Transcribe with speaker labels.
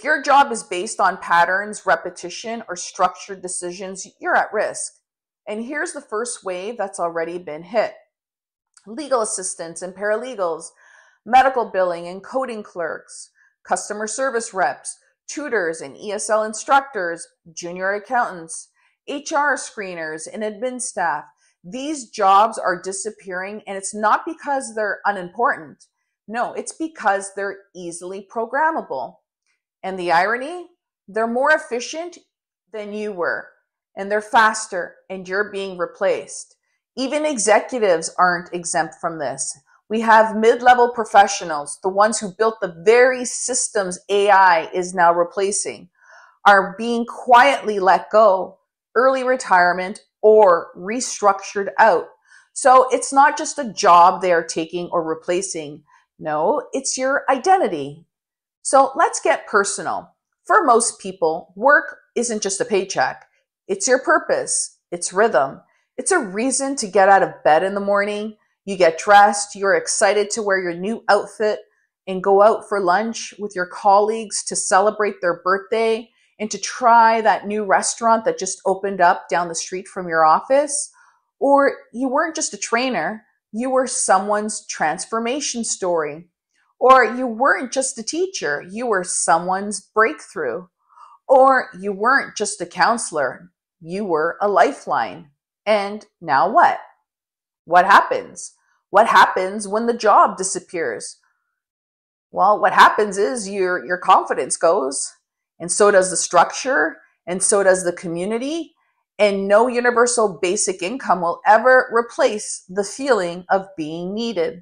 Speaker 1: If your job is based on patterns, repetition, or structured decisions, you're at risk. And here's the first wave that's already been hit legal assistants and paralegals, medical billing and coding clerks, customer service reps, tutors and ESL instructors, junior accountants, HR screeners, and admin staff. These jobs are disappearing, and it's not because they're unimportant. No, it's because they're easily programmable. And the irony, they're more efficient than you were, and they're faster, and you're being replaced. Even executives aren't exempt from this. We have mid level professionals, the ones who built the very systems AI is now replacing, are being quietly let go, early retirement, or restructured out. So it's not just a job they are taking or replacing. No, it's your identity, so let's get personal. For most people, work isn't just a paycheck. It's your purpose. It's rhythm. It's a reason to get out of bed in the morning. You get dressed. You're excited to wear your new outfit and go out for lunch with your colleagues to celebrate their birthday and to try that new restaurant that just opened up down the street from your office. Or you weren't just a trainer. You were someone's transformation story. Or you weren't just a teacher, you were someone's breakthrough. Or you weren't just a counselor, you were a lifeline. And now what? What happens? What happens when the job disappears? Well, what happens is your, your confidence goes, and so does the structure, and so does the community. And no universal basic income will ever replace the feeling of being needed.